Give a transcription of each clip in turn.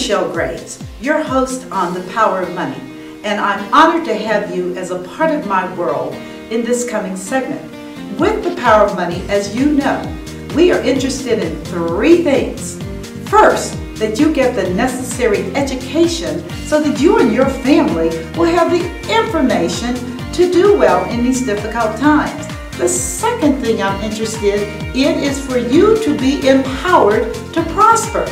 Michelle Graves, your host on The Power of Money, and I'm honored to have you as a part of my world in this coming segment. With The Power of Money, as you know, we are interested in three things. First, that you get the necessary education so that you and your family will have the information to do well in these difficult times. The second thing I'm interested in is for you to be empowered to prosper.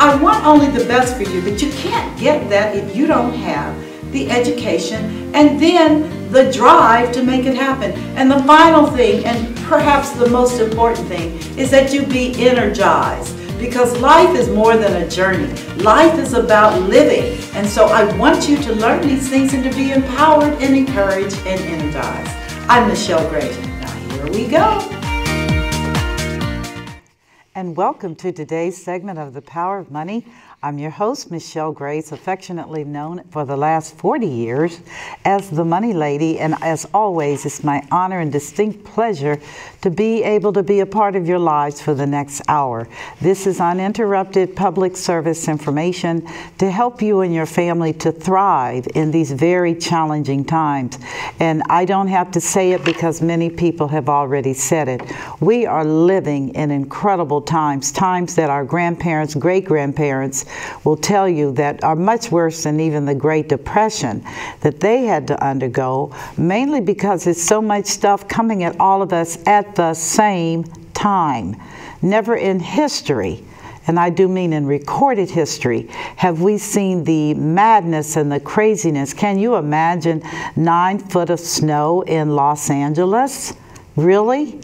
I want only the best for you, but you can't get that if you don't have the education and then the drive to make it happen. And the final thing, and perhaps the most important thing, is that you be energized because life is more than a journey. Life is about living. And so I want you to learn these things and to be empowered and encouraged and energized. I'm Michelle Graves. Now here we go. And welcome to today's segment of The Power of Money. I'm your host, Michelle Graves, affectionately known for the last 40 years as the Money Lady. And as always, it's my honor and distinct pleasure to be able to be a part of your lives for the next hour. This is uninterrupted public service information to help you and your family to thrive in these very challenging times. And I don't have to say it because many people have already said it. We are living in incredible times, times that our grandparents, great grandparents, will tell you that are much worse than even the Great Depression that they had to undergo, mainly because there's so much stuff coming at all of us at the same time. Never in history and I do mean in recorded history, have we seen the madness and the craziness. Can you imagine nine foot of snow in Los Angeles? Really?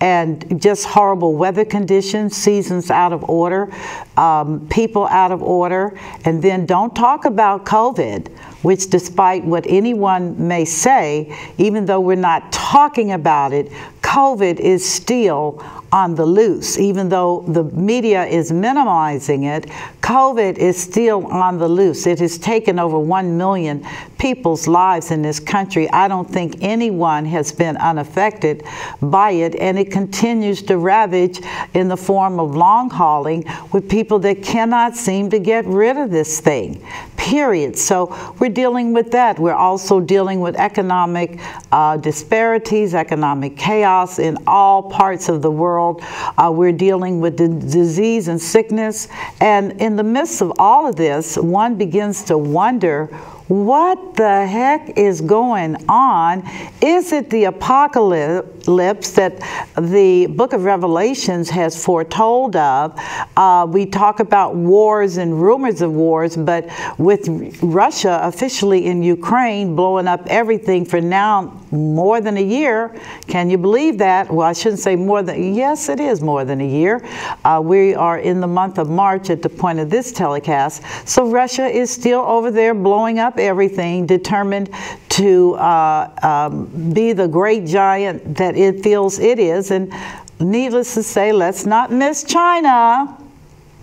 And just horrible weather conditions, seasons out of order, um, people out of order, and then don't talk about COVID, which despite what anyone may say, even though we're not talking about it, COVID is still on the loose. Even though the media is minimizing it, COVID is still on the loose. It has taken over 1 million people's lives in this country. I don't think anyone has been unaffected by it, and it continues to ravage in the form of long hauling with people that cannot seem to get rid of this thing, period. So we're dealing with that. We're also dealing with economic uh, disparities, economic chaos in all parts of the world. Uh, we're dealing with the disease and sickness. And in the midst of all of this, one begins to wonder what the heck is going on? Is it the apocalypse that the book of Revelations has foretold of? Uh, we talk about wars and rumors of wars, but with Russia officially in Ukraine blowing up everything for now more than a year, can you believe that? Well, I shouldn't say more than, yes, it is more than a year. Uh, we are in the month of March at the point of this telecast. So Russia is still over there blowing up everything, determined to uh, um, be the great giant that it feels it is. And needless to say, let's not miss China.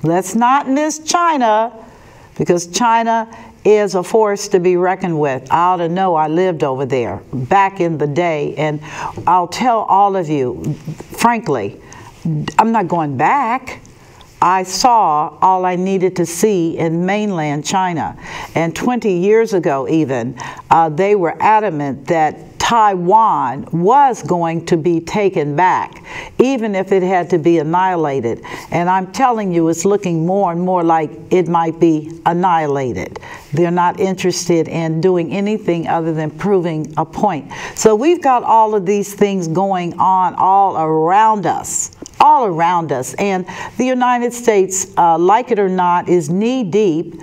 Let's not miss China because China is a force to be reckoned with. I ought to know I lived over there back in the day. And I'll tell all of you, frankly, I'm not going back. I saw all I needed to see in mainland China. And 20 years ago, even, uh, they were adamant that Taiwan was going to be taken back, even if it had to be annihilated. And I'm telling you, it's looking more and more like it might be annihilated. They're not interested in doing anything other than proving a point. So we've got all of these things going on all around us all around us. And the United States, uh, like it or not, is knee deep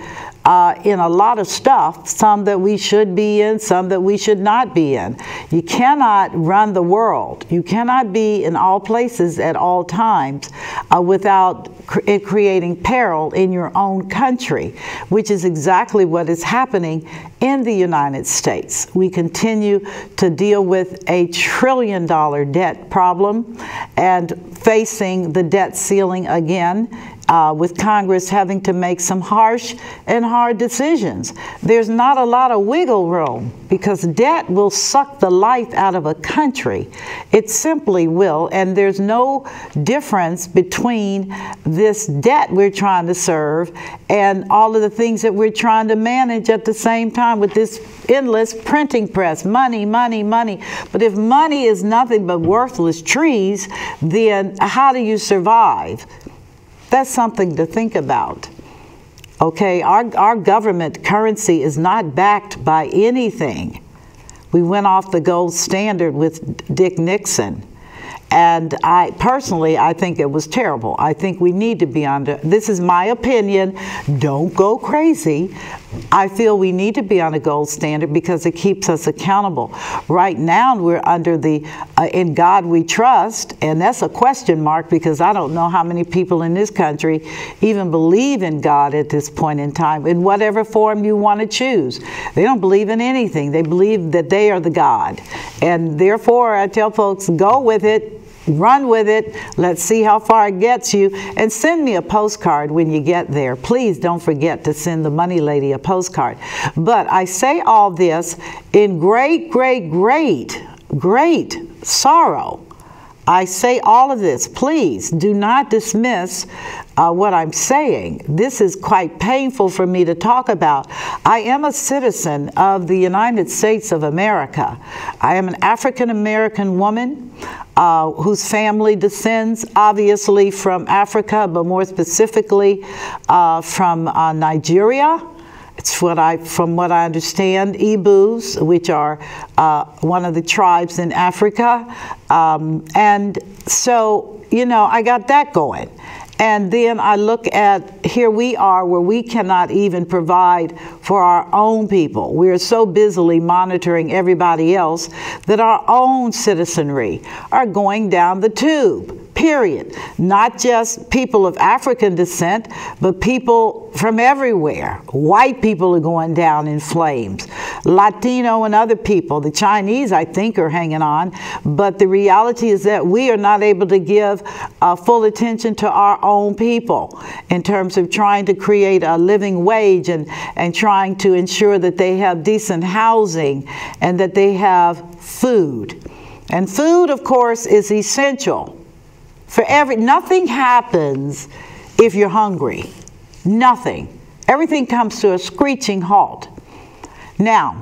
uh, in a lot of stuff, some that we should be in, some that we should not be in. You cannot run the world. You cannot be in all places at all times uh, without cre creating peril in your own country, which is exactly what is happening in the United States. We continue to deal with a trillion dollar debt problem and facing the debt ceiling again uh, with Congress having to make some harsh and hard decisions. There's not a lot of wiggle room because debt will suck the life out of a country. It simply will, and there's no difference between this debt we're trying to serve and all of the things that we're trying to manage at the same time with this endless printing press money, money, money. But if money is nothing but worthless trees, then how do you survive? That's something to think about. Okay, our, our government currency is not backed by anything. We went off the gold standard with Dick Nixon. And I personally, I think it was terrible. I think we need to be under, this is my opinion, don't go crazy. I feel we need to be on a gold standard because it keeps us accountable. Right now, we're under the uh, in God we trust, and that's a question mark because I don't know how many people in this country even believe in God at this point in time, in whatever form you want to choose. They don't believe in anything, they believe that they are the God. And therefore, I tell folks, go with it Run with it. Let's see how far it gets you. And send me a postcard when you get there. Please don't forget to send the money lady a postcard. But I say all this in great, great, great, great sorrow. I say all of this. Please do not dismiss uh, what I'm saying. This is quite painful for me to talk about. I am a citizen of the United States of America. I am an African American woman uh, whose family descends obviously from Africa, but more specifically uh, from uh, Nigeria. It's what I, from what I understand, Igbos, which are uh, one of the tribes in Africa. Um, and so, you know, I got that going. And then I look at here we are where we cannot even provide for our own people. We are so busily monitoring everybody else that our own citizenry are going down the tube period. Not just people of African descent, but people from everywhere. White people are going down in flames. Latino and other people. The Chinese, I think, are hanging on. But the reality is that we are not able to give uh, full attention to our own people in terms of trying to create a living wage and, and trying to ensure that they have decent housing and that they have food. And food, of course, is essential for every nothing happens if you're hungry. Nothing. Everything comes to a screeching halt. Now,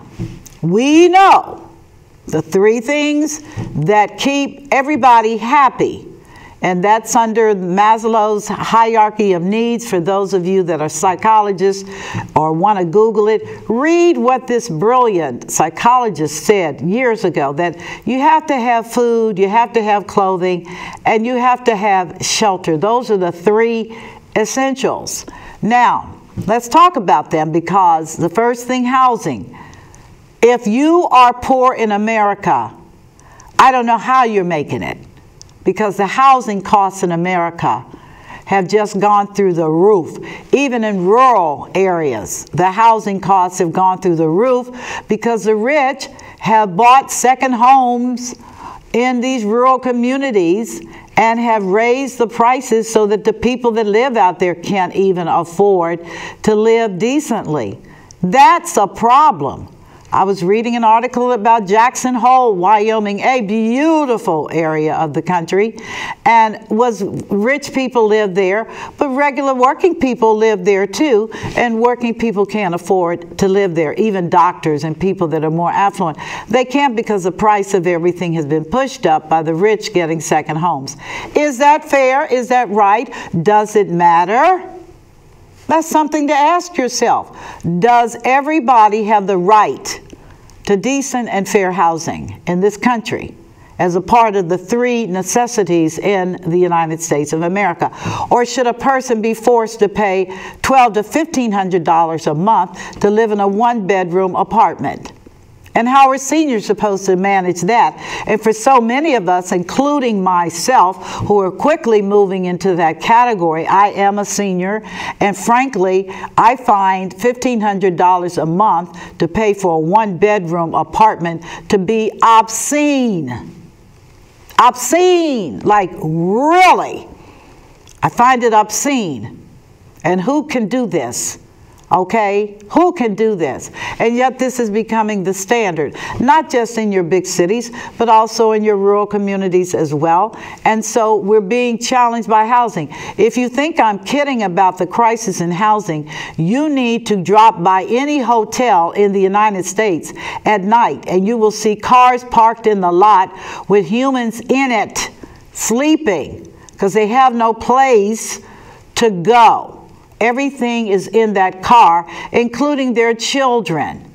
we know the three things that keep everybody happy and that's under Maslow's hierarchy of needs. For those of you that are psychologists or want to Google it, read what this brilliant psychologist said years ago that you have to have food, you have to have clothing, and you have to have shelter. Those are the three essentials. Now, let's talk about them because the first thing housing. If you are poor in America, I don't know how you're making it because the housing costs in America have just gone through the roof. Even in rural areas, the housing costs have gone through the roof because the rich have bought second homes in these rural communities and have raised the prices so that the people that live out there can't even afford to live decently. That's a problem. I was reading an article about Jackson Hole, Wyoming, a beautiful area of the country, and was rich people live there, but regular working people live there too, and working people can't afford to live there, even doctors and people that are more affluent. They can't because the price of everything has been pushed up by the rich getting second homes. Is that fair? Is that right? Does it matter? That's something to ask yourself. Does everybody have the right to decent and fair housing in this country as a part of the three necessities in the United States of America? Or should a person be forced to pay $12 to $1,500 a month to live in a one bedroom apartment? And how are seniors supposed to manage that? And for so many of us, including myself, who are quickly moving into that category, I am a senior, and frankly, I find $1,500 a month to pay for a one bedroom apartment to be obscene. Obscene, like really. I find it obscene. And who can do this? Okay? Who can do this? And yet, this is becoming the standard, not just in your big cities, but also in your rural communities as well. And so, we're being challenged by housing. If you think I'm kidding about the crisis in housing, you need to drop by any hotel in the United States at night, and you will see cars parked in the lot with humans in it sleeping because they have no place to go. Everything is in that car, including their children.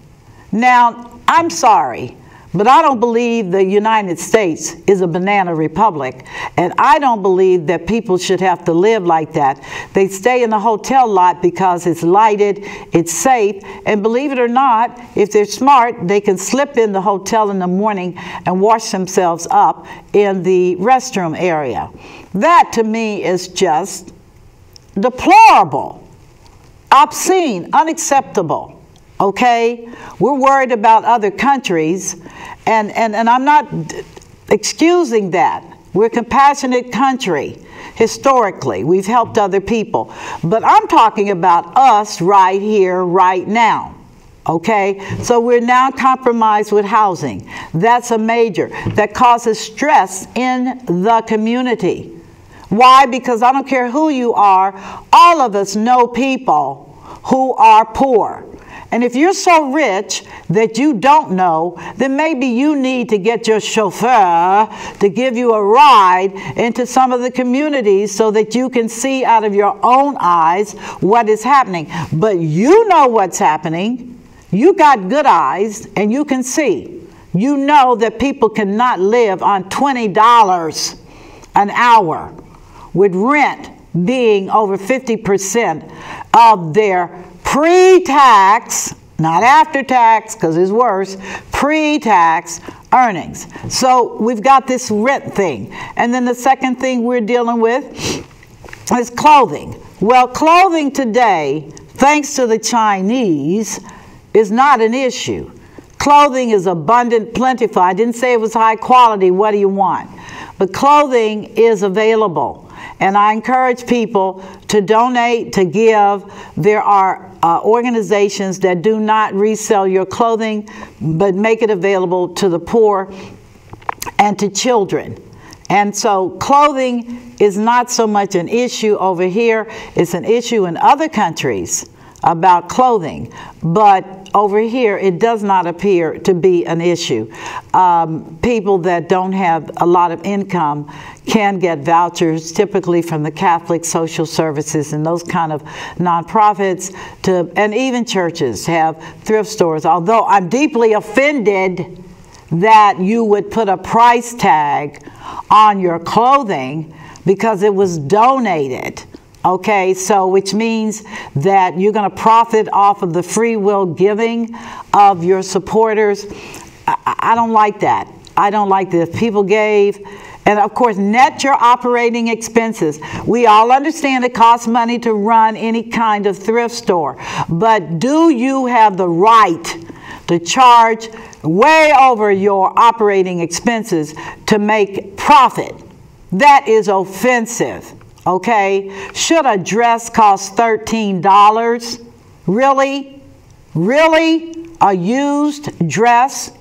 Now, I'm sorry, but I don't believe the United States is a banana republic, and I don't believe that people should have to live like that. They stay in the hotel lot because it's lighted, it's safe, and believe it or not, if they're smart, they can slip in the hotel in the morning and wash themselves up in the restroom area. That to me is just deplorable, obscene, unacceptable. Okay? We're worried about other countries, and, and, and I'm not excusing that. We're a compassionate country historically. We've helped other people. But I'm talking about us right here, right now. Okay? So we're now compromised with housing. That's a major. That causes stress in the community. Why? Because I don't care who you are, all of us know people who are poor. And if you're so rich that you don't know, then maybe you need to get your chauffeur to give you a ride into some of the communities so that you can see out of your own eyes what is happening. But you know what's happening. You got good eyes and you can see. You know that people cannot live on $20 an hour with rent being over 50% of their pre tax, not after tax, because it's worse, pre tax earnings. So we've got this rent thing. And then the second thing we're dealing with is clothing. Well, clothing today, thanks to the Chinese, is not an issue. Clothing is abundant, plentiful. I didn't say it was high quality. What do you want? But clothing is available. And I encourage people to donate, to give. There are uh, organizations that do not resell your clothing, but make it available to the poor and to children. And so clothing is not so much an issue over here, it's an issue in other countries about clothing, but over here it does not appear to be an issue. Um, people that don't have a lot of income can get vouchers, typically from the Catholic Social Services and those kind of nonprofits, to, and even churches have thrift stores. Although I'm deeply offended that you would put a price tag on your clothing because it was donated Okay, so which means that you're going to profit off of the free will giving of your supporters. I, I don't like that. I don't like that. If people gave, and of course, net your operating expenses. We all understand it costs money to run any kind of thrift store, but do you have the right to charge way over your operating expenses to make profit? That is offensive. Okay? Should a dress cost $13? Really? Really? A used dress?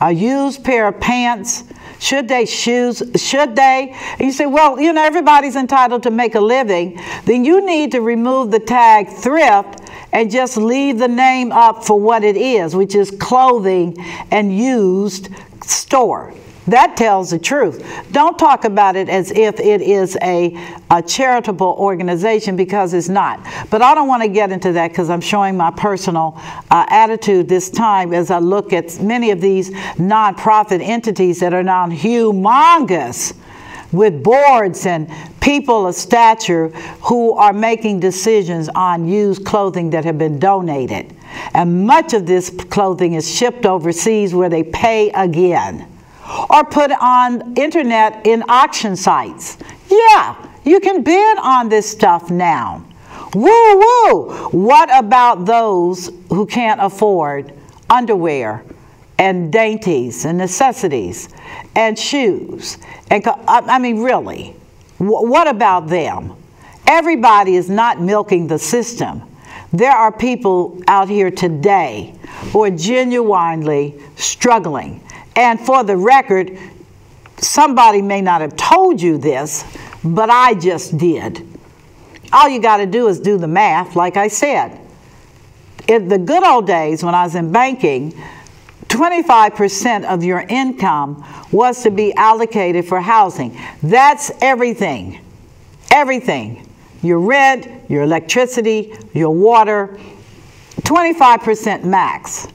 A used pair of pants? Should they shoes? Should they? And you say, well, you know, everybody's entitled to make a living. Then you need to remove the tag thrift and just leave the name up for what it is, which is clothing and used store. That tells the truth. Don't talk about it as if it is a, a charitable organization because it's not. But I don't want to get into that because I'm showing my personal uh, attitude this time as I look at many of these nonprofit entities that are now humongous with boards and people of stature who are making decisions on used clothing that have been donated. And much of this clothing is shipped overseas where they pay again or put on internet in auction sites. Yeah, you can bid on this stuff now. Woo woo! What about those who can't afford underwear and dainties and necessities and shoes. And I mean, really, what about them? Everybody is not milking the system. There are people out here today who are genuinely struggling. And for the record, somebody may not have told you this, but I just did. All you got to do is do the math, like I said. In the good old days when I was in banking, 25% of your income was to be allocated for housing. That's everything. Everything. Your rent, your electricity, your water, 25% max.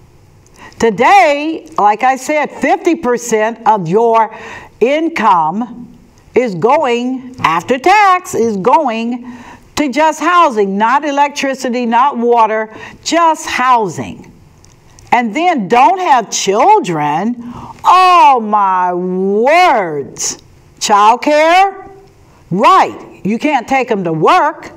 Today, like I said, 50% of your income is going, after tax, is going to just housing, not electricity, not water, just housing. And then don't have children. Oh my words. Child care? Right. You can't take them to work.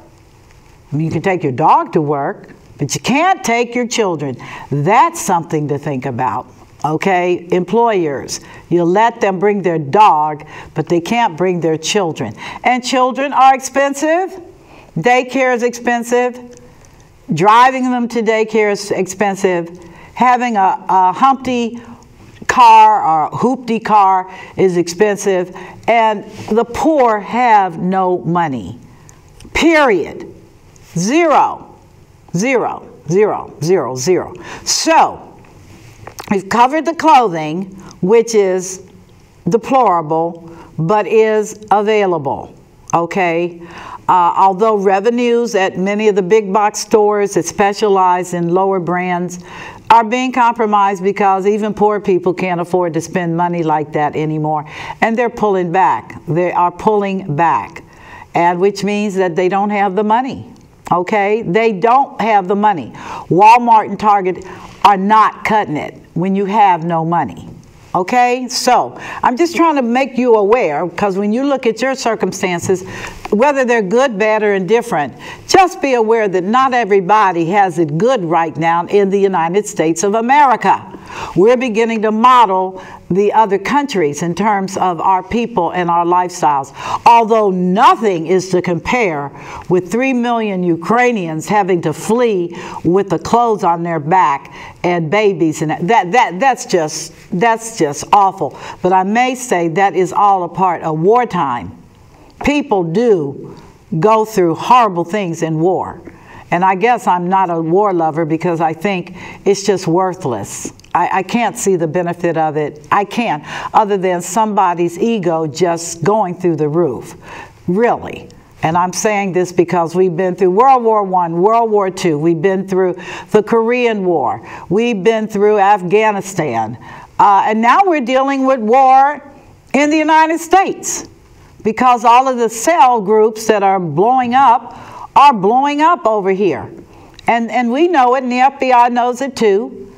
I mean, you can take your dog to work, but you can't take your children. That's something to think about okay? Employers, you let them bring their dog, but they can't bring their children. And children are expensive. Daycare is expensive. Driving them to daycare is expensive. Having a, a Humpty car or hoopty car is expensive. And the poor have no money. Period. Zero. Zero. Zero. Zero. Zero. So, We've covered the clothing, which is deplorable, but is available. Okay? Uh, although revenues at many of the big box stores that specialize in lower brands are being compromised because even poor people can't afford to spend money like that anymore. And they're pulling back. They are pulling back. And which means that they don't have the money. Okay? They don't have the money. Walmart and Target are not cutting it when you have no money. Okay, so I'm just trying to make you aware because when you look at your circumstances, whether they're good, bad, or indifferent, just be aware that not everybody has it good right now in the United States of America. We're beginning to model the other countries in terms of our people and our lifestyles. Although nothing is to compare with 3 million Ukrainians having to flee with the clothes on their back and babies and that that that's just that's just awful. But I may say that is all a part of wartime. People do go through horrible things in war. And I guess I'm not a war lover because I think it's just worthless. I, I, can't see the benefit of it. I can't, other than somebody's ego just going through the roof. Really. And I'm saying this because we've been through World War I, World War II, we've been through the Korean War, we've been through Afghanistan, uh, and now we're dealing with war in the United States because all of the cell groups that are blowing up are blowing up over here. And, and we know it, and the FBI knows it too.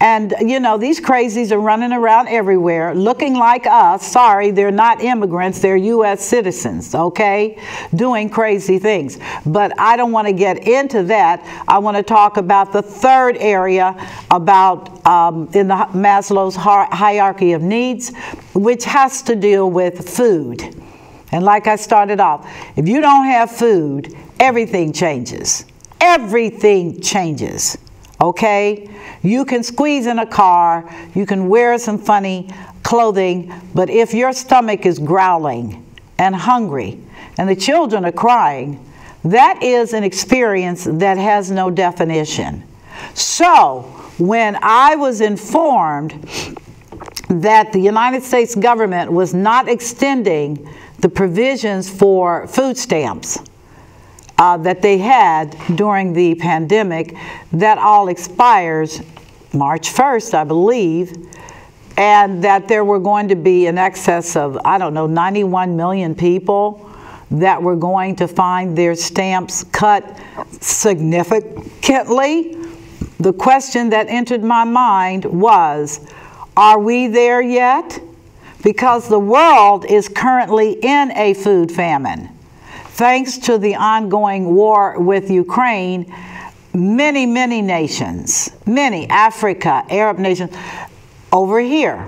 And, you know, these crazies are running around everywhere looking like us. Sorry, they're not immigrants, they're U.S. citizens, okay? Doing crazy things. But I don't want to get into that. I want to talk about the third area about um, in the Maslow's hierarchy of needs, which has to deal with food. And like I started off, if you don't have food, everything changes. Everything changes. Okay? You can squeeze in a car, you can wear some funny clothing, but if your stomach is growling and hungry and the children are crying, that is an experience that has no definition. So, when I was informed that the United States government was not extending the provisions for food stamps, uh, that they had during the pandemic. That all expires March 1st, I believe, and that there were going to be in excess of, I don't know, 91 million people that were going to find their stamps cut significantly. The question that entered my mind was, are we there yet? Because the world is currently in a food famine thanks to the ongoing war with Ukraine, many, many nations, many, Africa, Arab nations, over here,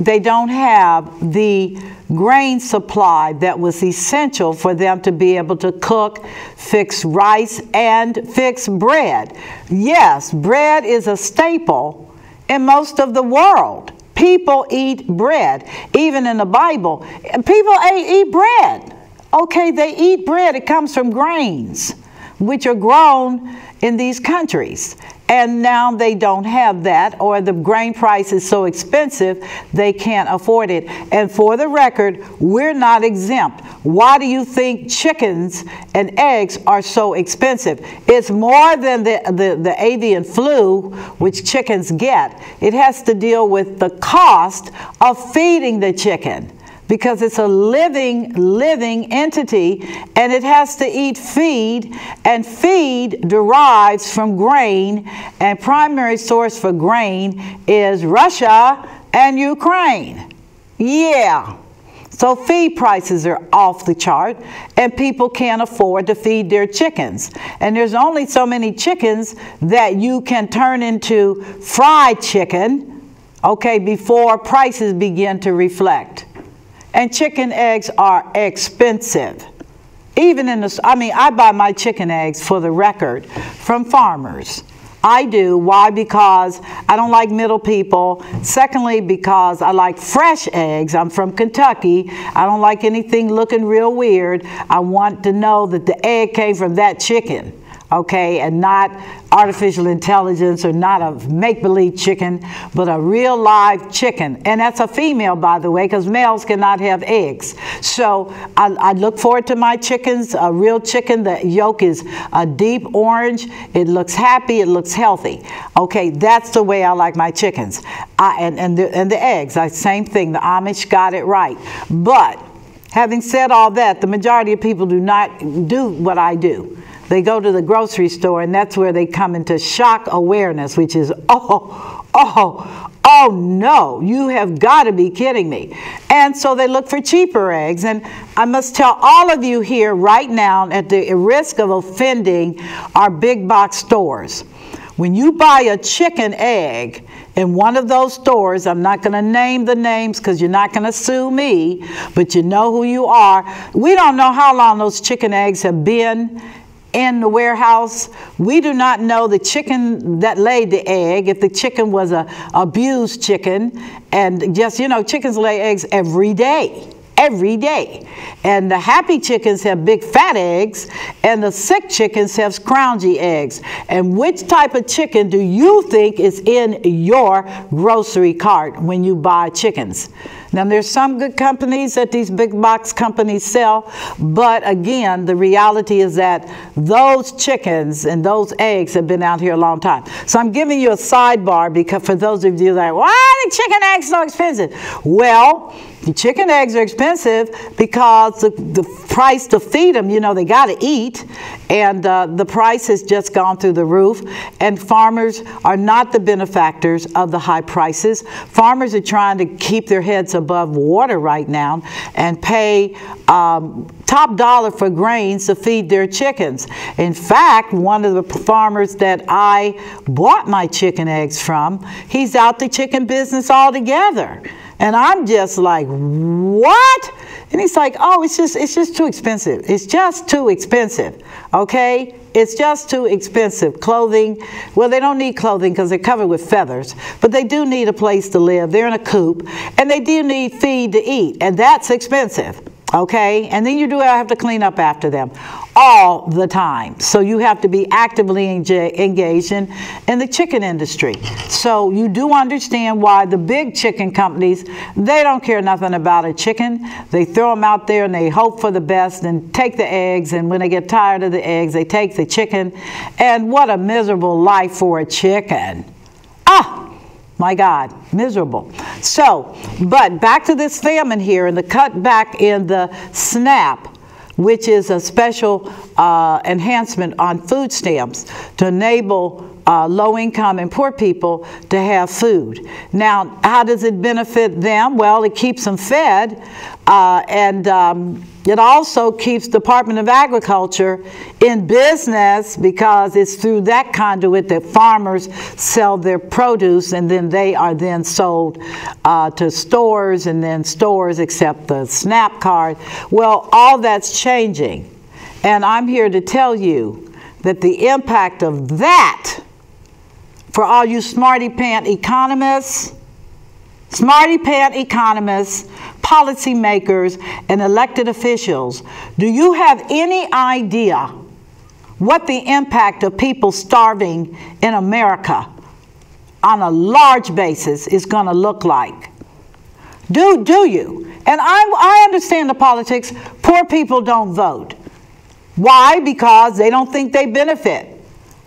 they don't have the grain supply that was essential for them to be able to cook, fix rice, and fix bread. Yes, bread is a staple in most of the world. People eat bread. Even in the Bible, people eat bread. Okay, they eat bread. It comes from grains, which are grown in these countries. And now they don't have that or the grain price is so expensive they can't afford it. And for the record we're not exempt. Why do you think chickens and eggs are so expensive? It's more than the, the, the avian flu which chickens get. It has to deal with the cost of feeding the chicken because it's a living, living entity and it has to eat feed, and feed derives from grain, and primary source for grain is Russia and Ukraine. Yeah. So feed prices are off the chart and people can't afford to feed their chickens. And there's only so many chickens that you can turn into fried chicken, okay, before prices begin to reflect. And chicken eggs are expensive. Even in the, I mean, I buy my chicken eggs for the record from farmers. I do. Why? Because I don't like middle people. Secondly, because I like fresh eggs. I'm from Kentucky. I don't like anything looking real weird. I want to know that the egg came from that chicken okay, and not artificial intelligence or not a make believe chicken, but a real live chicken. And that's a female, by the way, because males cannot have eggs. So I, I, look forward to my chickens. A real chicken, the yolk is a deep orange. It looks happy, it looks healthy. Okay, that's the way I like my chickens. I, and, and, the, and the eggs, I, same thing. The Amish got it right. But having said all that, the majority of people do not do what I do. They go to the grocery store, and that's where they come into shock awareness, which is, oh, oh, oh no, you have got to be kidding me. And so they look for cheaper eggs. And I must tell all of you here right now, at the risk of offending our big box stores, when you buy a chicken egg, in one of those stores, I'm not going to name the names because you're not going to sue me, but you know who you are. We don't know how long those chicken eggs have been in the warehouse. We do not know the chicken that laid the egg, if the chicken was a abused chicken, and just, you know, chickens lay eggs every day every day. And the happy chickens have big fat eggs, and the sick chickens have scroungy eggs. And which type of chicken do you think is in your grocery cart when you buy chickens? Now, there's some good companies that these big box companies sell, but again, the reality is that those chickens and those eggs have been out here a long time. So I'm giving you a sidebar because for those of you that, are, why are the chicken eggs so expensive? Well, chicken eggs are expensive because the, the price to feed them, you know, they got to eat, and uh, the price has just gone through the roof. And farmers are not the benefactors of the high prices. Farmers are trying to keep their heads above water right now and pay um, top dollar for grains to feed their chickens. In fact, one of the farmers that I bought my chicken eggs from, he's out the chicken business altogether. And I'm just like, what? And he's like, oh, it's just, it's just too expensive. It's just too expensive. Okay? It's just too expensive. Clothing, well, they don't need clothing because they're covered with feathers, but they do need a place to live. They're in a coop, and they do need feed to eat, and that's expensive okay? And then you do have to clean up after them all the time. So you have to be actively engaged in, in the chicken industry. So you do understand why the big chicken companies, they don't care nothing about a chicken. They throw them out there and they hope for the best and take the eggs. And when they get tired of the eggs, they take the chicken. And what a miserable life for a chicken. Ah! My God, miserable. So, but back to this famine here and the cutback in the SNAP, which is a special uh, enhancement on food stamps to enable uh, low income and poor people to have food. Now, how does it benefit them? Well, it keeps them fed uh, and um, it also keeps Department of Agriculture in business because it's through that conduit that farmers sell their produce and then they are then sold uh, to stores and then stores accept the SNAP card. Well, all that's changing. And I'm here to tell you that the impact of that for all you smarty pant economists, smarty pant economists, policymakers, and elected officials, do you have any idea what the impact of people starving in America on a large basis is going to look like? Do, do you? And I, I understand the politics. Poor people don't vote. Why? Because they don't think they benefit.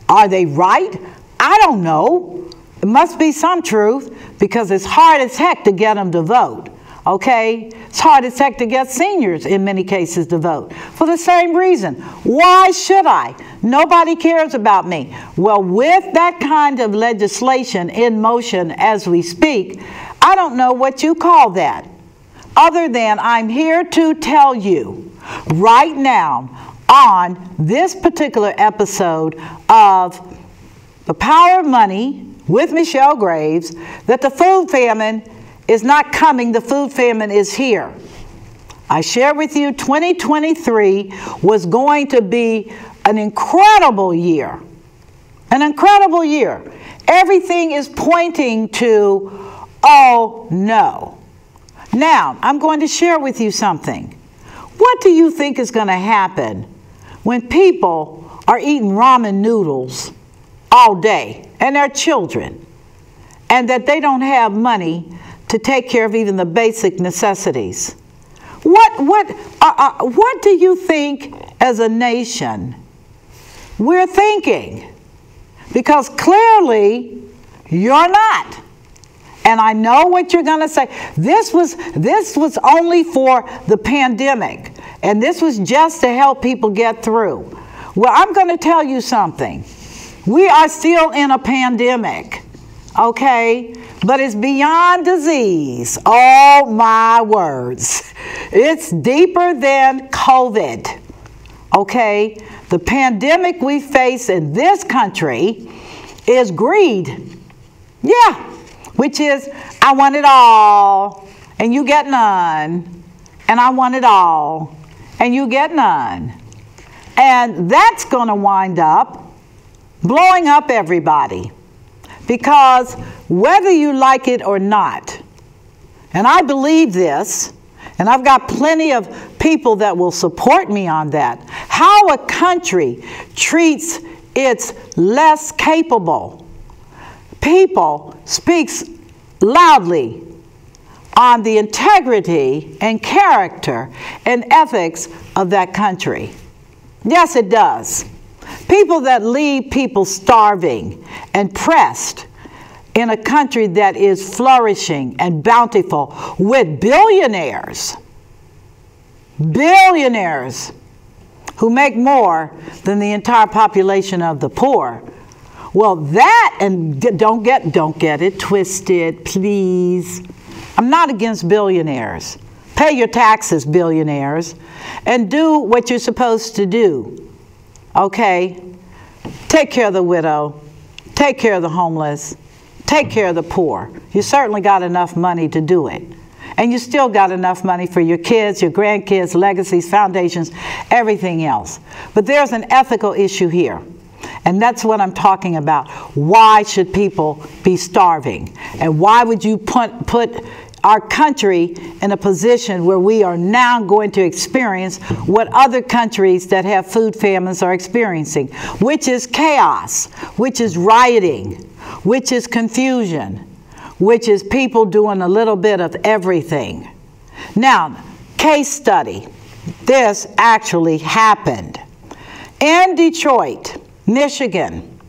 Are they right? I don't know. It must be some truth because it's hard as heck to get them to vote. Okay? It's hard as heck to get seniors in many cases to vote for the same reason. Why should I? Nobody cares about me. Well, with that kind of legislation in motion as we speak, I don't know what you call that. Other than I'm here to tell you right now on this particular episode of The Power of Money with Michelle Graves that the food famine is not coming, the food famine is here. I share with you 2023 was going to be an incredible year. An incredible year. Everything is pointing to, oh no. Now, I'm going to share with you something. What do you think is going to happen when people are eating ramen noodles all day and their children and that they don't have money to take care of even the basic necessities. What, what, uh, uh, what do you think as a nation we're thinking? Because clearly you're not. And I know what you're going to say. This was, this was only for the pandemic, and this was just to help people get through. Well, I'm going to tell you something. We are still in a pandemic, okay? But it's beyond disease. Oh my words. It's deeper than COVID, okay? The pandemic we face in this country is greed. Yeah, which is I want it all and you get none, and I want it all and you get none. And that's going to wind up blowing up everybody because whether you like it or not, and I believe this, and I've got plenty of people that will support me on that, how a country treats its less capable people speaks loudly on the integrity and character and ethics of that country. Yes, it does. People that leave people starving and pressed in a country that is flourishing and bountiful with billionaires, billionaires who make more than the entire population of the poor well, that and don't get don't get it twisted, please. I'm not against billionaires. Pay your taxes, billionaires, and do what you're supposed to do. Okay? Take care of the widow, take care of the homeless, take care of the poor. You certainly got enough money to do it. And you still got enough money for your kids, your grandkids, legacies, foundations, everything else. But there's an ethical issue here. And that's what I'm talking about. Why should people be starving? And why would you put, put our country in a position where we are now going to experience what other countries that have food famines are experiencing, which is chaos, which is rioting, which is confusion, which is people doing a little bit of everything. Now, case study. This actually happened. In Detroit, Michigan,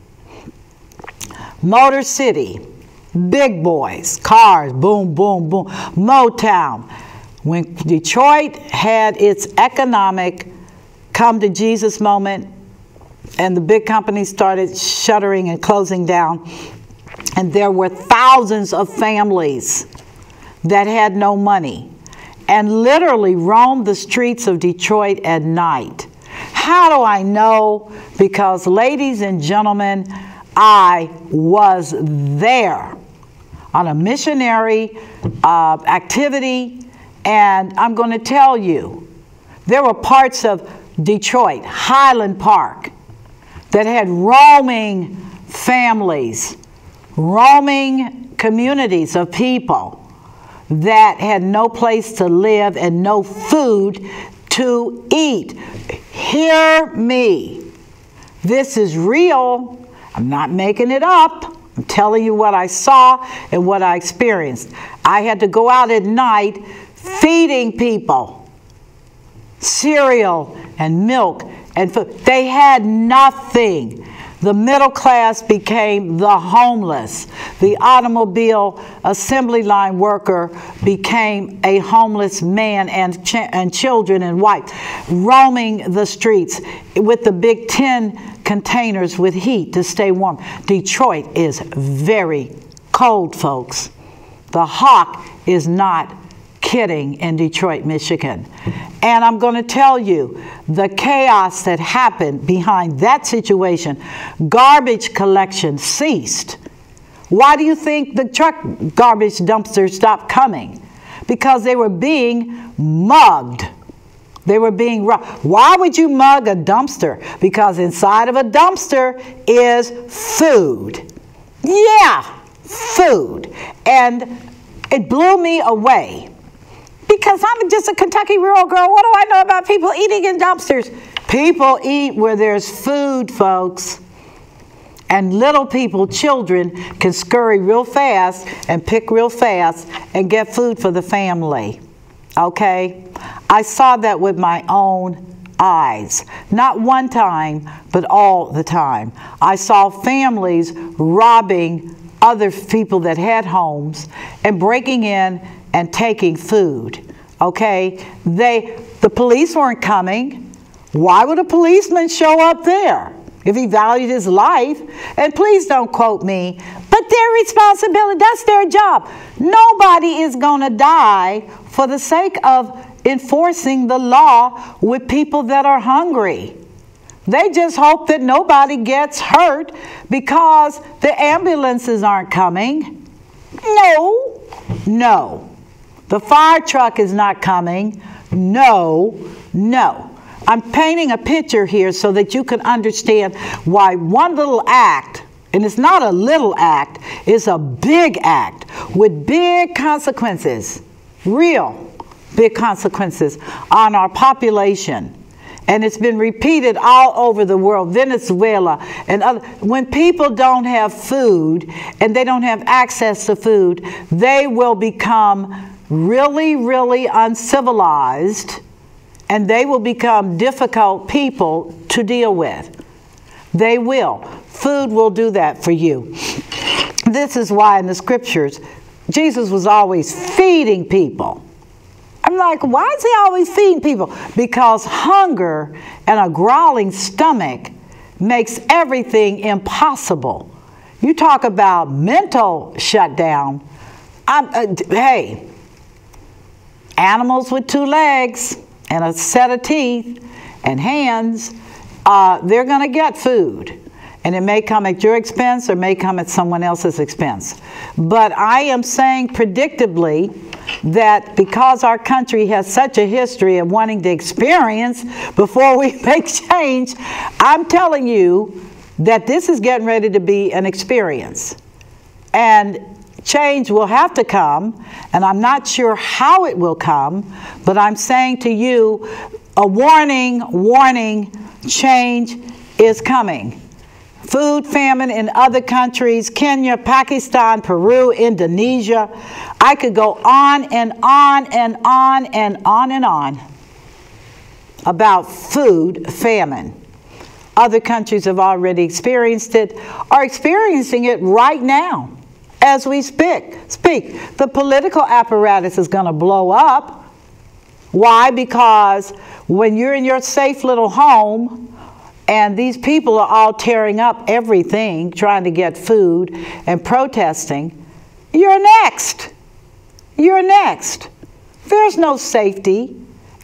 Motor City, big boys, cars, boom, boom, boom, Motown. When Detroit had its economic come to Jesus moment, and the big companies started shuttering and closing down. And there were thousands of families that had no money and literally roamed the streets of Detroit at night. How do I know? Because, ladies and gentlemen, I was there on a missionary uh, activity, and I'm going to tell you, there were parts of Detroit, Highland Park, that had roaming families, roaming communities of people that had no place to live and no food to eat. Hear me. This is real. I'm not making it up. I'm telling you what I saw and what I experienced. I had to go out at night feeding people cereal and milk and food. They had nothing. The middle class became the homeless. The automobile assembly line worker became a homeless man and, ch- and children and wife, roaming the streets with the big tin containers with heat to stay warm. Detroit is very cold, folks. The hawk is not kidding in Detroit, Michigan. And I'm going to tell you the chaos that happened behind that situation. Garbage collection ceased. Why do you think the truck garbage dumpsters stopped coming? Because they were being mugged. They were being robbed. Why would you mug a dumpster? Because inside of a dumpster is food. Yeah, food. And it blew me away because I'm just a Kentucky rural girl. What do I know about people eating in dumpsters? People eat where there's food, folks. And little people, children, can scurry real fast and pick real fast and get food for the family. Okay? I saw that with my own eyes. Not one time, but all the time. I saw families robbing other people that had homes and breaking in and taking food. Okay? They the police weren't coming. Why would a policeman show up there if he valued his life? And please don't quote me, but their responsibility, that's their job. Nobody is going to die for the sake of enforcing the law with people that are hungry. They just hope that nobody gets hurt because the ambulances aren't coming. No, no. The fire truck is not coming. No, no. I'm painting a picture here so that you can understand why one little act, and it's not a little act, it's a big act with big consequences, real big consequences on our population. And it's been repeated all over the world, Venezuela and other. When people don't have food and they don't have access to food, they will become really, really uncivilized, and they will become difficult people to deal with. They will. Food will do that for you. This is why in the scriptures, Jesus was always feeding people. I'm like, why is he always feeding people? Because hunger and a growling stomach makes everything impossible. You talk about mental shutdown. Uh, hey, animals with two legs and a set of teeth and hands, uh, they're going to get food. And it may come at your expense or may come at someone else's expense. But I am saying predictably that because our country has such a history of wanting to experience before we make change, I'm telling you that this is getting ready to be an experience. And change will have to come, and I'm not sure how it will come, but I'm saying to you a warning, warning, change is coming. Food famine in other countries, Kenya, Pakistan, Peru, Indonesia. I could go on and on and on and on and on about food famine. Other countries have already experienced it, are experiencing it right now as we speak. Speak. The political apparatus is going to blow up. Why? Because when you're in your safe little home and these people are all tearing up everything, trying to get food and protesting, you're next. You're next. There's no safety,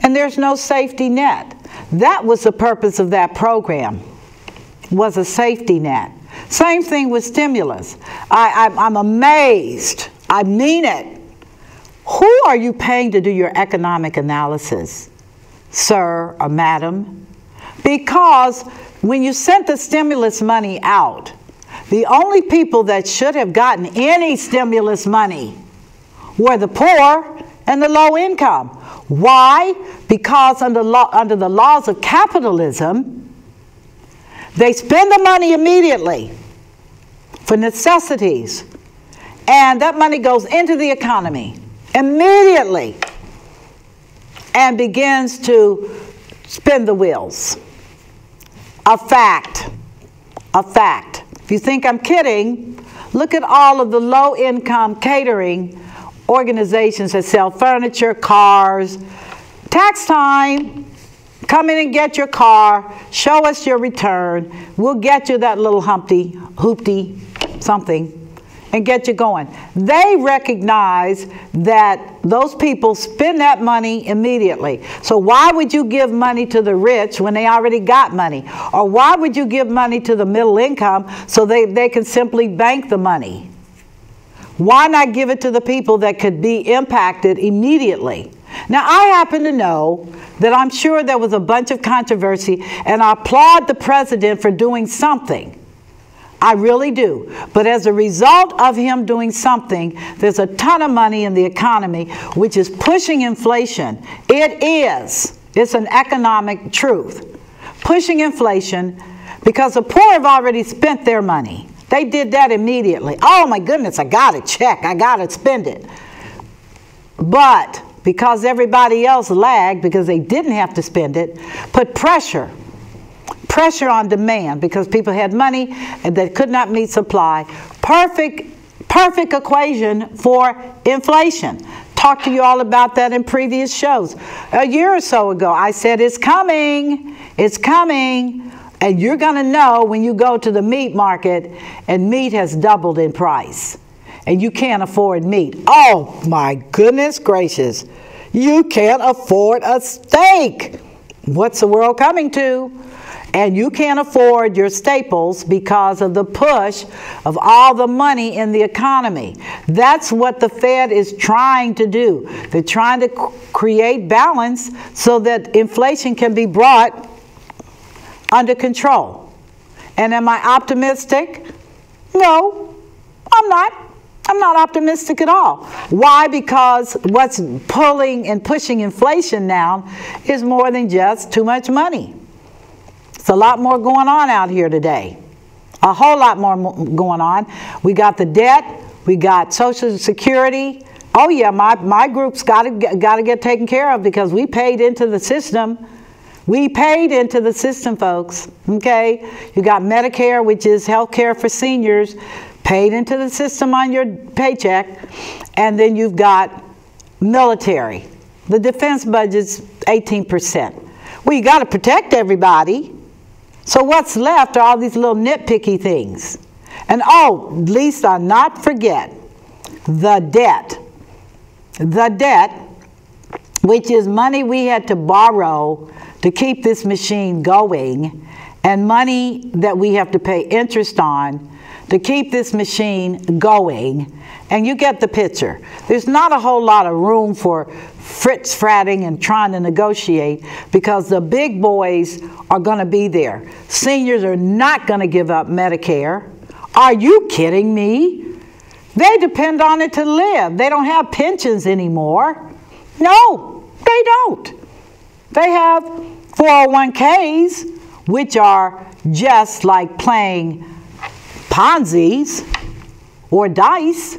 and there's no safety net. That was the purpose of that program, was a safety net. Same thing with stimulus. I, I, I'm amazed. I mean it. Who are you paying to do your economic analysis, sir or madam? Because when you sent the stimulus money out, the only people that should have gotten any stimulus money were the poor and the low income. Why? Because under, under the laws of capitalism, they spend the money immediately for necessities, and that money goes into the economy immediately and begins to spin the wheels. A fact. A fact. If you think I'm kidding, look at all of the low income catering organizations that sell furniture, cars. Tax time. Come in and get your car. Show us your return. We'll get you that little humpty, hoopty, something and get you going. They recognize that those people spend that money immediately. So why would you give money to the rich when they already got money? Or why would you give money to the middle income so they, they can simply bank the money? Why not give it to the people that could be impacted immediately? Now, I happen to know that I'm sure there was a bunch of controversy, and I applaud the president for doing something. I really do. But as a result of him doing something, there's a ton of money in the economy, which is pushing inflation. It is. It's an economic truth. Pushing inflation because the poor have already spent their money. They did that immediately. Oh my goodness, I got to check. I got to spend it. But because everybody else lagged because they didn't have to spend it, put pressure pressure on demand because people had money and they could not meet supply. Perfect, perfect equation for inflation. Talked to you all about that in previous shows. A year or so ago, I said, It's coming, it's coming. And you're going to know when you go to the meat market and meat has doubled in price and you can't afford meat. Oh my goodness gracious. You can't afford a steak. What's the world coming to? and you can't afford your staples because of the push of all the money in the economy. That's what the Fed is trying to do. They're trying to create balance so that inflation can be brought under control. And am I optimistic? No, I'm not. I'm not optimistic at all. Why? Because what's pulling and pushing inflation down is more than just too much money. It's a lot more going on out here today. A whole lot more going on. We got the debt, we got Social Security. Oh yeah, my, my group's got to got to get taken care of because we paid into the system. We paid into the system, folks. Okay, you got Medicare, which is health care for seniors, paid into the system on your paycheck, and then you've got military. The defense budget's 18%. Well, you got to protect everybody. So what's left are all these little nitpicky things. And oh, least I not forget the debt. The debt, which is money we had to borrow to keep this machine going, and money that we have to pay interest on to keep this machine going. And you get the picture. There's not a whole lot of room for fritz fratting and trying to negotiate because the big boys are going to be there. Seniors are not going to give up Medicare. Are you kidding me? They depend on it to live. They don't have pensions anymore. No, they don't. They have 401ks, which are just like playing Ponzi's or dice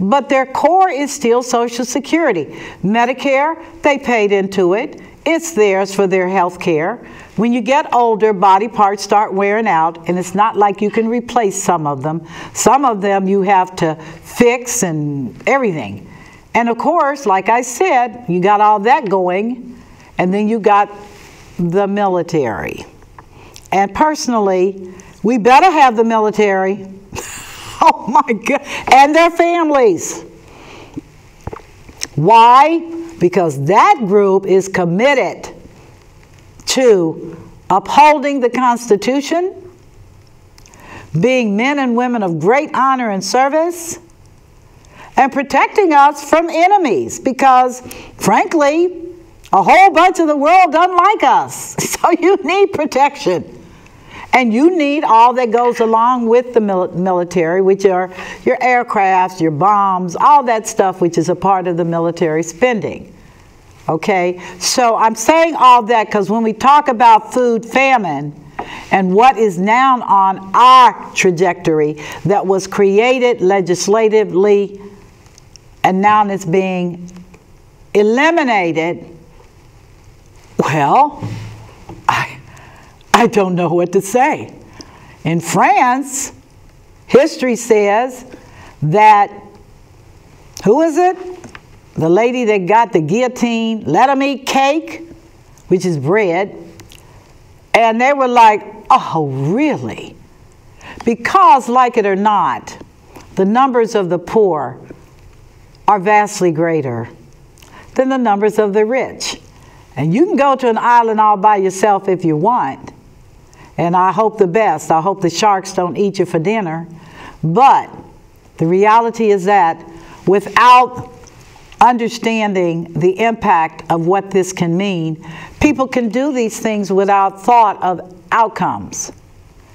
but their core is still Social Security. Medicare, they paid into it. It's theirs for their health care. When you get older, body parts start wearing out, and it's not like you can replace some of them. Some of them you have to fix and everything. And of course, like I said, you got all that going, and then you got the military. And personally, we better have the military. oh my God. And their families. Why? Because that group is committed to upholding the Constitution, being men and women of great honor and service, and protecting us from enemies because, frankly, a whole bunch of the world doesn't like us. So you need protection. And you need all that goes along with the mil- military, which are your aircrafts, your bombs, all that stuff, which is a part of the military spending. Okay? So I'm saying all that because when we talk about food famine, and what is now on our trajectory that was created legislatively and now it's being eliminated, well, I, I don't know what to say. In France, history says that, who is it? The lady that got the guillotine, let them eat cake, which is bread. And they were like, oh, really? Because, like it or not, the numbers of the poor are vastly greater than the numbers of the rich. And you can go to an island all by yourself if you want. And I hope the best. I hope the sharks don't eat you for dinner. But the reality is that without understanding the impact of what this can mean, people can do these things without thought of outcomes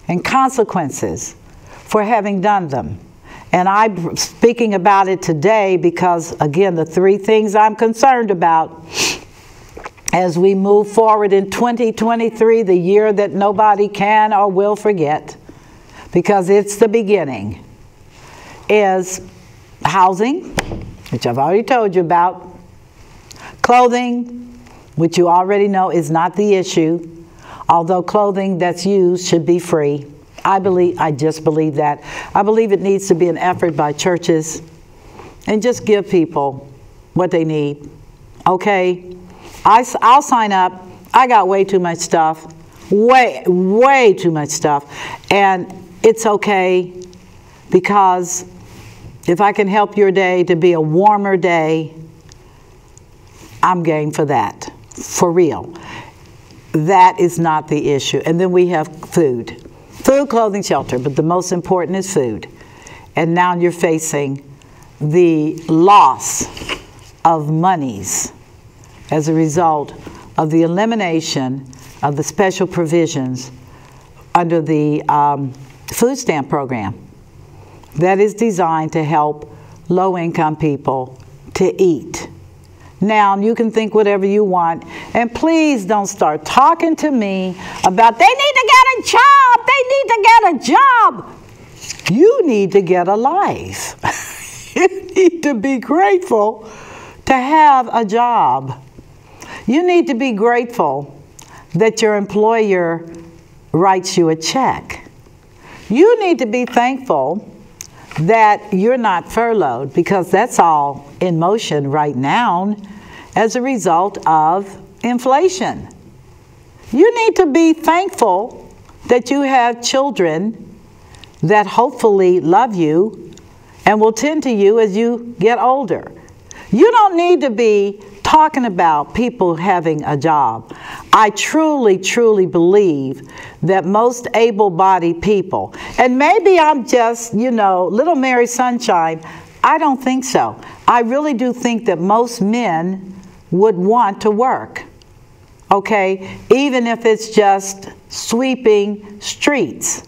and consequences for having done them. And I'm speaking about it today because, again, the three things I'm concerned about as we move forward in 2023, the year that nobody can or will forget, because it's the beginning, is housing, which I've already told you about, clothing, which you already know is not the issue, although clothing that's used should be free I believe, I just believe that. I believe it needs to be an effort by churches and just give people what they need. Okay? I, I'll sign up. I got way too much stuff. Way, way too much stuff. And it's okay because if I can help your day to be a warmer day, I'm game for that. For real. That is not the issue. And then we have food. Food, clothing, shelter, but the most important is food. And now you're facing the loss of monies as a result of the elimination of the special provisions under the um, food stamp program that is designed to help low income people to eat. Now, you can think whatever you want, and please don't start talking to me about they need to get a job, they need to get a job. You need to get a life. you need to be grateful to have a job. You need to be grateful that your employer writes you a check. You need to be thankful that you're not furloughed because that's all in motion right now as a result of inflation. You need to be thankful that you have children that hopefully love you and will tend to you as you get older. You don't need to be talking about people having a job. I truly, truly believe that most able bodied people, and maybe I'm just, you know, little Mary Sunshine, I don't think so. I really do think that most men would want to work. Okay? Even if it's just sweeping streets.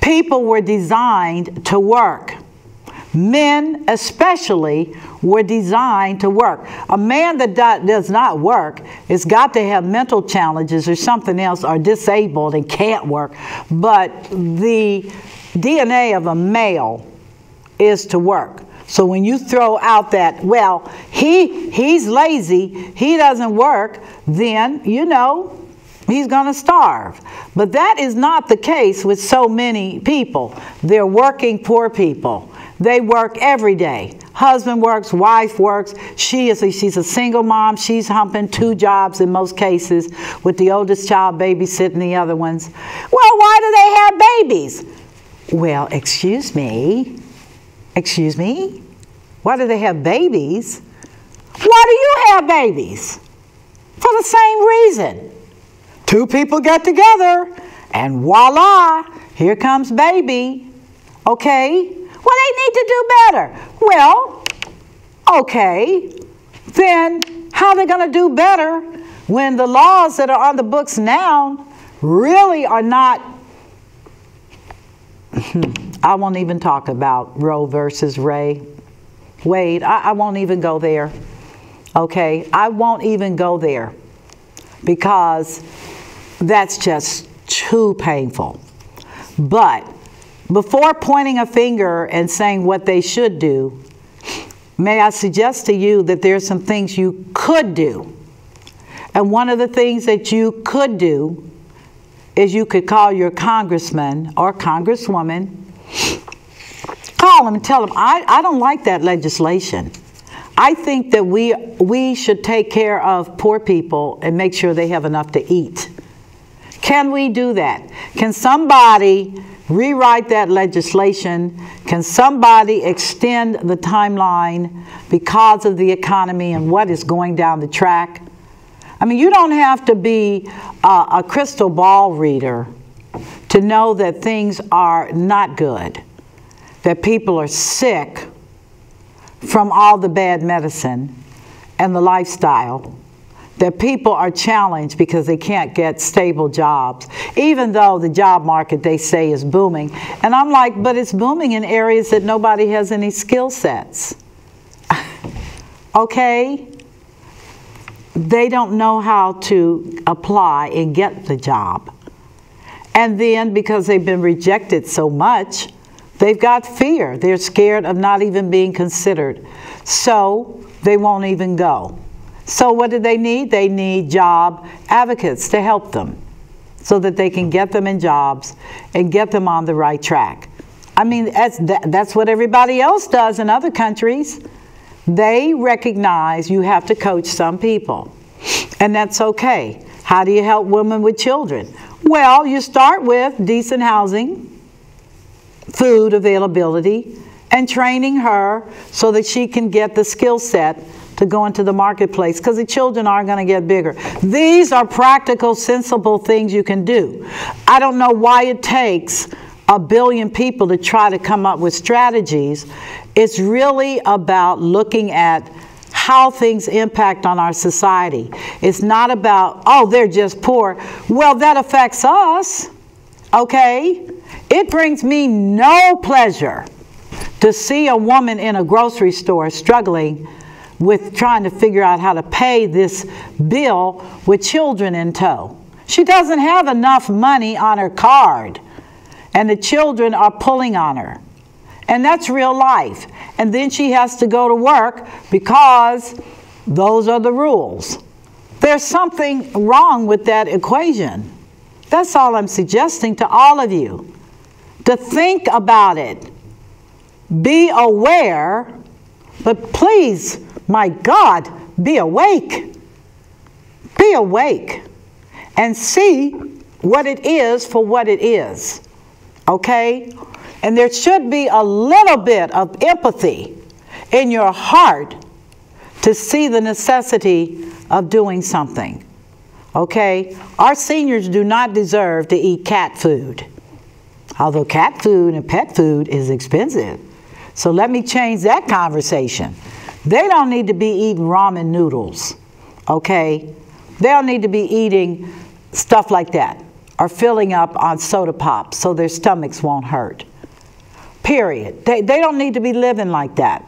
People were designed to work. Men, especially, were designed to work. A man that does not work has got to have mental challenges or something else or disabled and can't work. But the DNA of a male is to work. So when you throw out that, well, he he's lazy, he doesn't work, then you know he's going to starve. But that is not the case with so many people. They're working poor people. They work every day, Husband works, wife works. She is a, she's a single mom. She's humping two jobs in most cases, with the oldest child babysitting the other ones. Well, why do they have babies? Well, excuse me. Excuse me. Why do they have babies? Why do you have babies? For the same reason. Two people get together, and voila, here comes baby. Okay? Well, they need to do better. Well, okay. Then how are they going to do better when the laws that are on the books now really are not I won't even talk about Roe versus Ray. Wade, I, I won't even go there. Okay? I won't even go there because that's just too painful. But before pointing a finger and saying what they should do, may I suggest to you that there are some things you could do. And one of the things that you could do is you could call your congressman or congresswoman, call them and tell them, I, I don't like that legislation. I think that we, we should take care of poor people and make sure they have enough to eat. Can we do that? Can somebody rewrite that legislation? Can somebody extend the timeline because of the economy and what is going down the track? I mean, you don't have to be a, a crystal ball reader to know that things are not good, that people are sick from all the bad medicine and the lifestyle, that people are challenged because they can't get stable jobs, even though the job market they say is booming. And I'm like, but it's booming in areas that nobody has any skill sets. okay? they don't know how to apply and get the job. And then because they've been rejected so much, they've got fear. They're scared of not even being considered. So they won't even go. So what do they need? They need job advocates to help them so that they can get them in jobs and get them on the right track. I mean, that's, that's what everybody else does in other countries. They recognize you have to coach some people, and that's okay. How do you help women with children? Well, you start with decent housing, food availability, and training her so that she can get the skill set to go into the marketplace because the children are going to get bigger. These are practical, sensible things you can do. I don't know why it takes a billion people to try to come up with strategies it's really about looking at how things impact on our society. It's not about, oh, they're just poor. Well, that affects us, okay? It brings me no pleasure to see a woman in a grocery store struggling with trying to figure out how to pay this bill with children in tow. She doesn't have enough money on her card, and the children are pulling on her. And that's real life. And then she has to go to work because those are the rules. There's something wrong with that equation. That's all I'm suggesting to all of you. To think about it. Be aware, but please, my God, be awake. Be awake and see what it is for what it is. Okay? And there should be a little bit of empathy in your heart to see the necessity of doing something. Okay? Our seniors do not deserve to eat cat food. Although cat food and pet food is expensive. So let me change that conversation. They don't need to be eating ramen noodles. Okay? They don't need to be eating stuff like that or filling up on soda pop so their stomachs won't hurt. Period. They, they don't need to be living like that.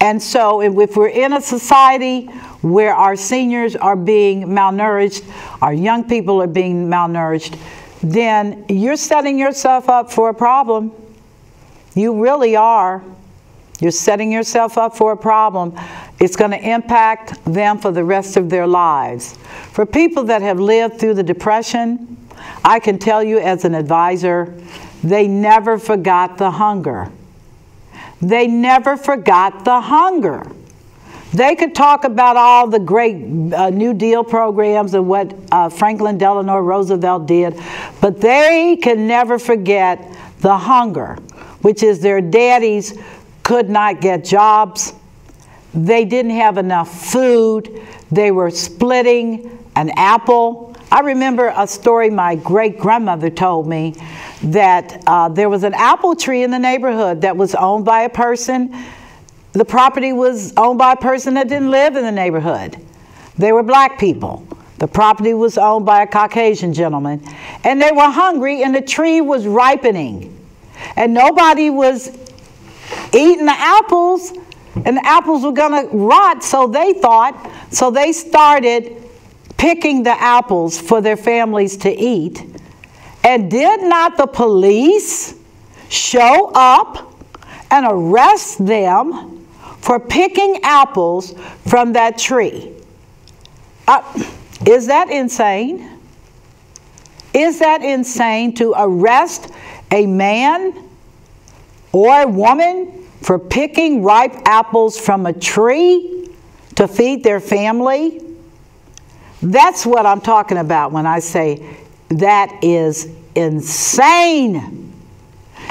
And so if we're in a society where our seniors are being malnourished, our young people are being malnourished, then you're setting yourself up for a problem. You really are. You're setting yourself up for a problem. It's going to impact them for the rest of their lives. For people that have lived through the Depression, I can tell you as an advisor they never forgot the hunger. They never forgot the hunger. They could talk about all the great uh, New Deal programs and what uh, Franklin Delano Roosevelt did, but they can never forget the hunger, which is their daddies could not get jobs. They didn't have enough food. They were splitting an apple. I remember a story my great grandmother told me that uh, there was an apple tree in the neighborhood that was owned by a person the property was owned by a person that didn't live in the neighborhood. They were black people. The property was owned by a Caucasian gentleman. And they were hungry, and the tree was ripening. And nobody was eating the apples, and the apples were going to rot, so they thought. So they started picking the apples for their families to eat. And did not the police show up and arrest them for picking apples from that tree. Uh, is that insane? Is that insane to arrest a man or a woman for picking ripe apples from a tree to feed their family? That's what I'm talking about when I say that is insane.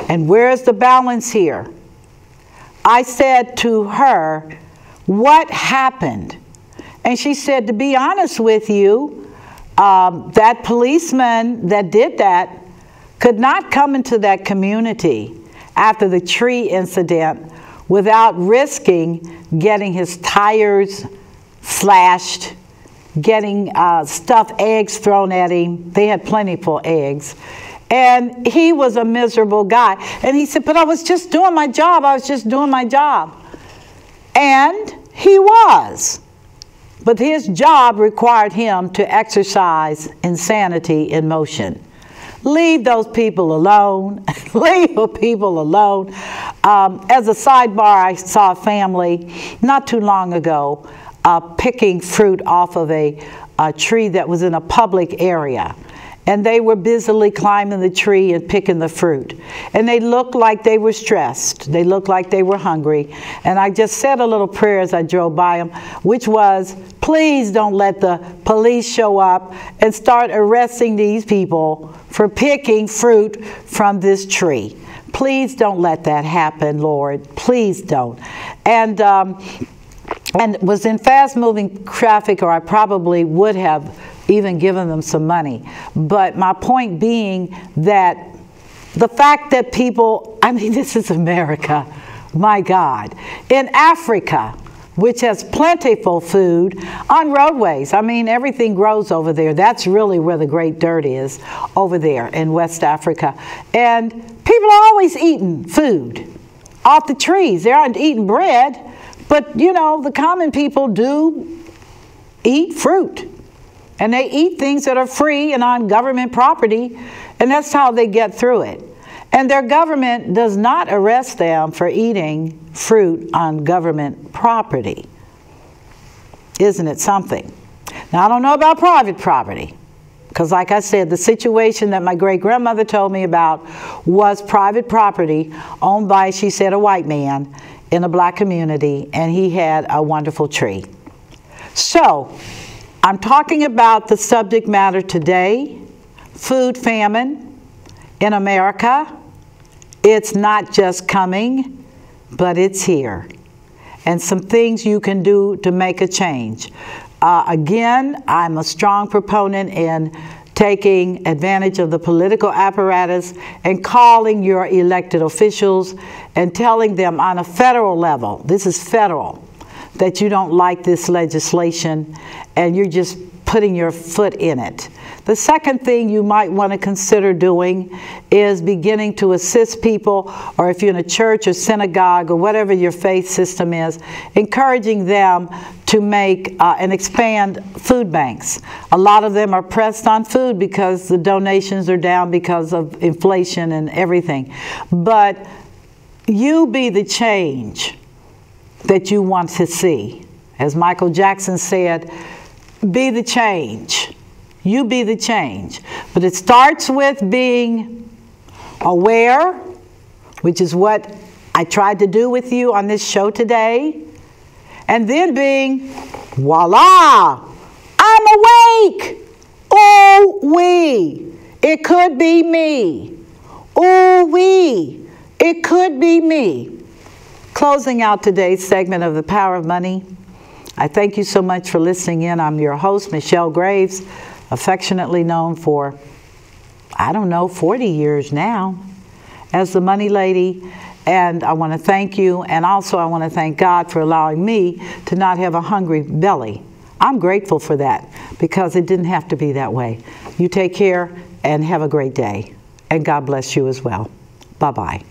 And where's the balance here? I said to her, What happened? And she said, To be honest with you, um, that policeman that did that could not come into that community after the tree incident without risking getting his tires slashed, getting uh, stuffed eggs thrown at him. They had plentiful eggs. And he was a miserable guy. And he said, But I was just doing my job. I was just doing my job. And he was. But his job required him to exercise insanity in motion. Leave those people alone. Leave people alone. Um, as a sidebar, I saw a family not too long ago uh, picking fruit off of a, a tree that was in a public area and they were busily climbing the tree and picking the fruit. And they looked like they were stressed. They looked like they were hungry. And I just said a little prayer as I drove by them, which was, please don't let the police show up and start arresting these people for picking fruit from this tree. Please don't let that happen, Lord. Please don't. And um, and was in fast moving traffic, or I probably would have even giving them some money. But my point being that the fact that people, I mean, this is America, my God. In Africa, which has plentiful food on roadways. I mean, everything grows over there. That's really where the great dirt is, over there in West Africa. And people are always eating food off the trees. They aren't eating bread, but you know, the common people do eat fruit. And they eat things that are free and on government property, and that's how they get through it. And their government does not arrest them for eating fruit on government property. Isn't it something? Now, I don't know about private property, because, like I said, the situation that my great grandmother told me about was private property owned by, she said, a white man in a black community, and he had a wonderful tree. So, I'm talking about the subject matter today food famine in America. It's not just coming, but it's here. And some things you can do to make a change. Uh, again, I'm a strong proponent in taking advantage of the political apparatus and calling your elected officials and telling them on a federal level, this is federal, that you don't like this legislation and you're just putting your foot in it. The second thing you might want to consider doing is beginning to assist people, or if you're in a church or synagogue or whatever your faith system is, encouraging them to make uh, and expand food banks. A lot of them are pressed on food because the donations are down because of inflation and everything. But you be the change that you want to see. As Michael Jackson said, be the change. You be the change. But it starts with being aware, which is what I tried to do with you on this show today. And then being, voila, I'm awake. Oh, we. It could be me. Oh, we. It could be me. Closing out today's segment of The Power of Money, I thank you so much for listening in. I'm your host, Michelle Graves, affectionately known for, I don't know, 40 years now as the Money Lady. And I want to thank you. And also, I want to thank God for allowing me to not have a hungry belly. I'm grateful for that because it didn't have to be that way. You take care and have a great day. And God bless you as well. Bye bye.